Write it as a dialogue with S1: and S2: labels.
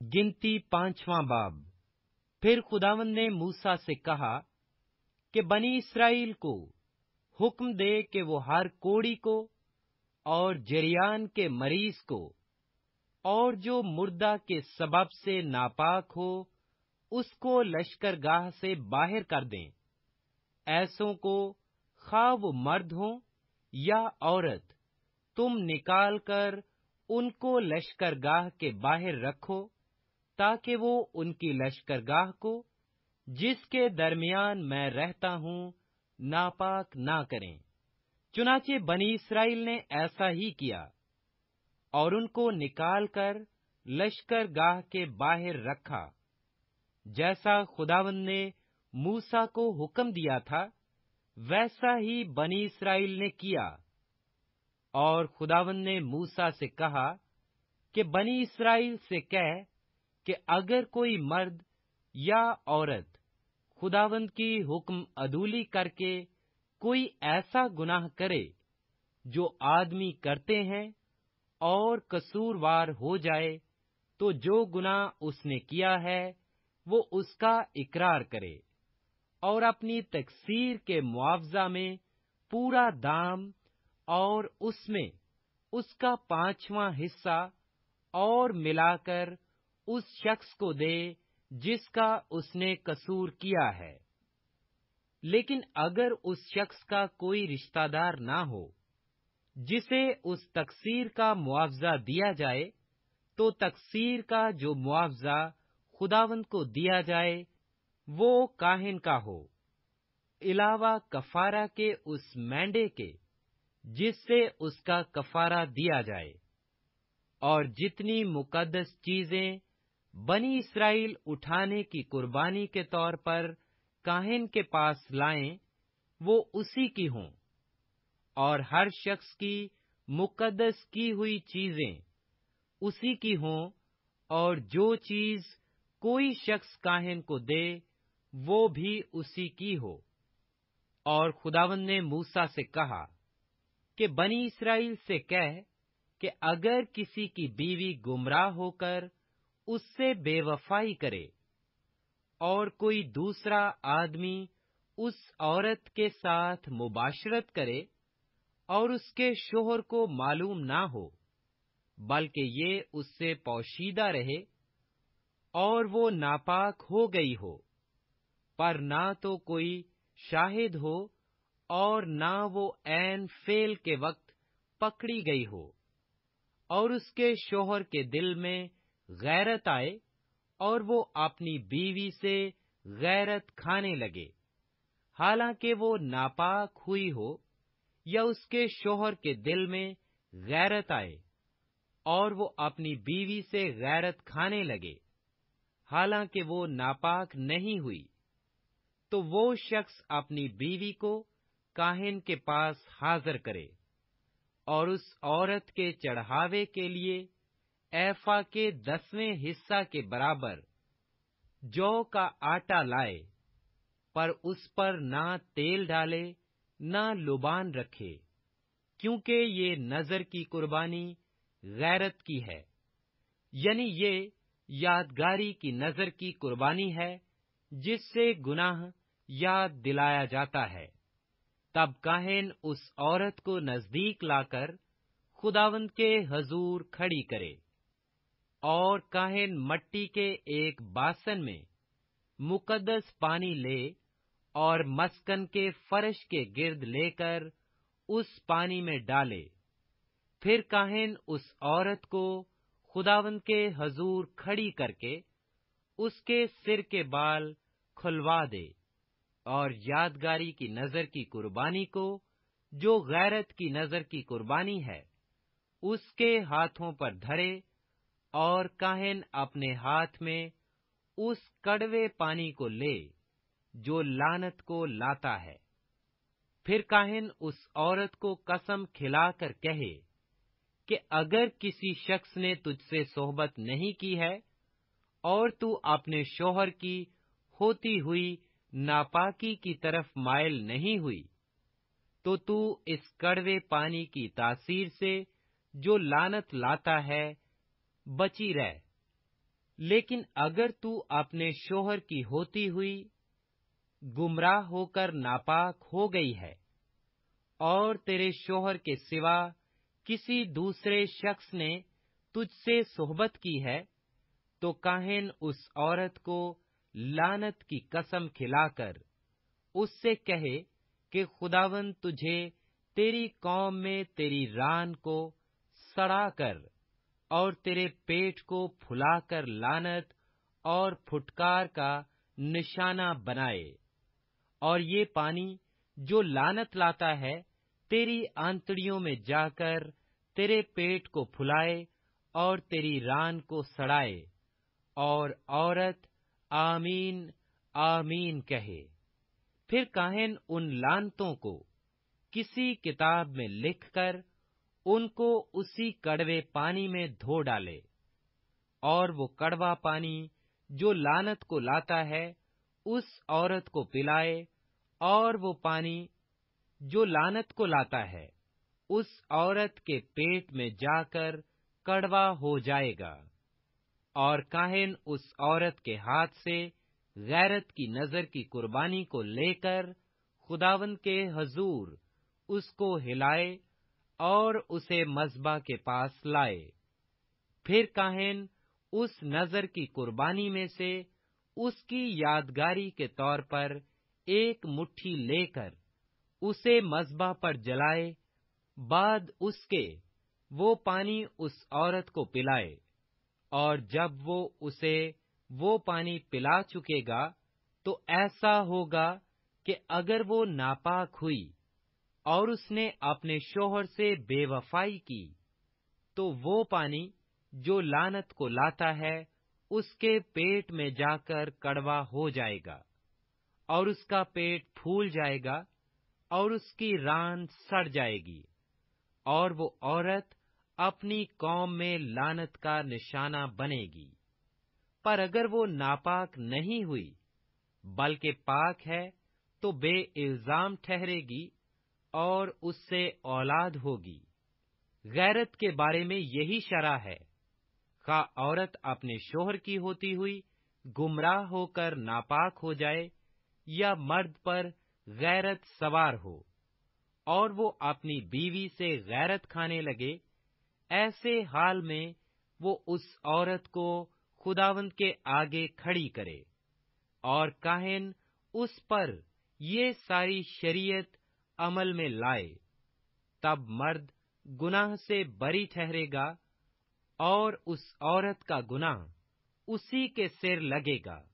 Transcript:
S1: گنتی پانچواں باب۔ پھر خداون نے موسا سے کہا کہ بنی اسرائیل کو حکم دے کہ وہ ہر کوڑی کو اور جریان کے مریض کو اور جو مردہ کے سبب سے ناپاک ہو، اس کو لشکر گاہ سے باہر کر دیں۔ ایسوں کو خواہ وہ مرد ہوں یا عورت، تم نکال کر ان کو لشکر گاہ کے باہر رکھو۔ تاکہ وہ ان کی لشکرگاہ کو، جس کے درمیان میں رہتا ہوں، ناپاک نہ کریں۔ چنانچہ بنی اسرائیل نے ایسا ہی کیا اور ان کو نکال کر لشکر گاہ کے باہر رکھا۔ جیسا خداون نے موسا کو حکم دیا تھا، ویسا ہی بنی اسرائیل نے کیا۔ اور خداون نے موسا سے کہا کہ بنی اسرائیل سے کہ کہ اگر کوئی مرد یا عورت خداوند کی حکم عدولی کر کے کوئی ایسا گناہ کرے جو آدمی کرتے ہیں اور قصوروار ہو جائے، تو جو گناہ اس نے کیا ہے، وہ اس کا اقرار کرے۔ اور اپنی تکثیر کے معاوضہ میں پورا دام اور اس میں اس کا پانچواں حصہ اور ملا کر اس شخص کو دے جس کا اس نے قصور کیا ہے۔ لیکن اگر اس شخص کا کوئی رشتہ دار نہ ہو، جسے اس تقسیر کا معاوضہ دیا جائے، تو تقسیر کا جو معاوضہ خداون کو دیا جائے، وہ کاہن کا ہو۔ علاوہ کفارہ کے اس مینڈے کے، جس سے اس کا کفارہ دیا جائے۔ اور جتنی مقدس چیزیں بنی اسرائیل اٹھانے کی قربانی کے طور پر کاہن کے پاس لائیں، وہ اسی کی ہوں۔ اور ہر شخص کی مقدس کی ہوئی چیزیں اسی کی ہوں، اور جو چیز کوئی شخص کاہن کو دے، وہ بھی اسی کی ہو۔ اور خداون نے موسا سے کہا کہ بنی اسرائیل سے کہہ کہ اگر کسی کی بیوی گمراہ ہو کر اس سے بے وفائی کرے۔ اور کوئی دوسرا آدمی اس عورت کے ساتھ مباشرت کرے اور اس کے شوہر کو معلوم نہ ہو، بلکہ یہ اس سے پوشیدہ رہے اور وہ ناپاک ہو گئی ہو۔ پر نہ تو کوئی شاہد ہو اور نہ وہ این فیل کے وقت پکڑی گئی ہو۔ اور اس کے شوہر کے دل میں غیرت آئے اور وہ اپنی بیوی سے غیرت کھانے لگے۔ حالانکہ وہ ناپاک ہوئی ہو یا اس کے شوہر کے دل میں غیرت آئے اور وہ اپنی بیوی سے غیرت کھانے لگے۔ حالانکہ وہ ناپاک نہیں ہوئی، تو وہ شخص اپنی بیوی کو کاہن کے پاس حاضر کرے اور اس عورت کے چڑھاوے کے لیے ایفا کے دسویں حصہ کے برابر جو کا آٹا لائے، پر اس پر نہ تیل ڈالے، نہ لبان رکھے، کیونکہ یہ نظر کی قربانی غیرت کی ہے۔ یعنی یہ یادگاری کی نظر کی قربانی ہے، جس سے گناہ یاد دلایا جاتا ہے۔ تب کاہن اس عورت کو نزدیک لا کر خداوند کے حضور کھڑی کرے۔ اور کاہن مٹی کے ایک باسن میں مقدس پانی لے اور مسکن کے فرش کے گرد لے کر اس پانی میں ڈالے۔ پھر کاہن اس عورت کو خداون کے حضور کھڑی کر کے اس کے سر کے بال کھلوا دے اور یادگاری کی نظر کی قربانی کو، جو غیرت کی نظر کی قربانی ہے، اس کے ہاتھوں پر دھرے اور کاہن اپنے ہاتھ میں اس کڑوے پانی کو لے جو لانت کو لاتا ہے۔ پھر کاہن اس عورت کو قسم کھلا کر کہے کہ اگر کسی شخص نے تجھ سے صحبت نہیں کی ہے اور تو اپنے شوہر کی ہوتی ہوئی ناپاکی کی طرف مائل نہیں ہوئی، تو تو اس کڑوے پانی کی تاثیر سے جو لانت لاتا ہے بچی رہ۔ لیکن اگر تو اپنے شوہر کی ہوتی ہوئی گمراہ ہو کر ناپاک ہو گئی ہے، اور تیرے شوہر کے سوا کسی دوسرے شخص نے تجھ سے صحبت کی ہے، تو کاہن اس عورت کو لانت کی قسم کھلا کر، اس سے کہے کہ خداون تجھے تیری قوم میں تیری ران کو سڑا کر۔ اور تیرے پیٹ کو پھلا کر لانت اور پھٹکار کا نشانہ بنائے۔ اور یہ پانی جو لانت لاتا ہے، تیری آنتڑیوں میں جا کر تیرے پیٹ کو پھلائے اور تیری ران کو سڑائے۔ اور عورت، آمین آمین کہے۔ پھر کاہن ان لانتوں کو کسی کتاب میں لکھ کر ان کو اسی کڑوے پانی میں دھو ڈالے اور وہ کڑوا پانی جو لانت کو لاتا ہے، اس عورت کو پلائے اور وہ پانی جو لانت کو لاتا ہے، اس عورت کے پیٹ میں جا کر کڑوا ہو جائے گا اور کاہن اس عورت کے ہاتھ سے غیرت کی نظر کی قربانی کو لے کر خداون کے حضور اس کو ہلائے اور اسے مذبح کے پاس لائے۔ پھر کاہن، اس نظر کی قربانی میں سے اس کی یادگاری کے طور پر ایک مٹھی لے کر اسے مذبح پر جلائے، بعد اس کے وہ پانی اس عورت کو پلائے۔ اور جب وہ اسے وہ پانی پلا چکے گا تو ایسا ہوگا کہ اگر وہ ناپاک ہوئی اور اس نے اپنے شوہر سے بے وفائی کی، تو وہ پانی جو لانت کو لاتا ہے، اس کے پیٹ میں جا کر کڑوا ہو جائے گا، اور اس کا پیٹ پھول جائے گا، اور اس کی ران سڑ جائے گی، اور وہ عورت اپنی قوم میں لانت کا نشانہ بنے گی۔ پر اگر وہ ناپاک نہیں ہوئی، بلکہ پاک ہے، تو بے الزام ٹھہرے گی۔ اور اس سے اولاد ہوگی۔ غیرت کے بارے میں یہی شرح ہے۔ خواہ عورت اپنے شوہر کی ہوتی ہوئی گمراہ ہو کر ناپاک ہو جائے یا مرد پر غیرت سوار ہو اور وہ اپنی بیوی سے غیرت کھانے لگے، ایسے حال میں وہ اس عورت کو خداوند کے آگے کھڑی کرے۔ اور کاہن، اس پر یہ ساری شریعت عمل میں لائے، تب مرد گناہ سے بری ٹھہرے گا اور اس عورت کا گناہ اسی کے سر لگے گا۔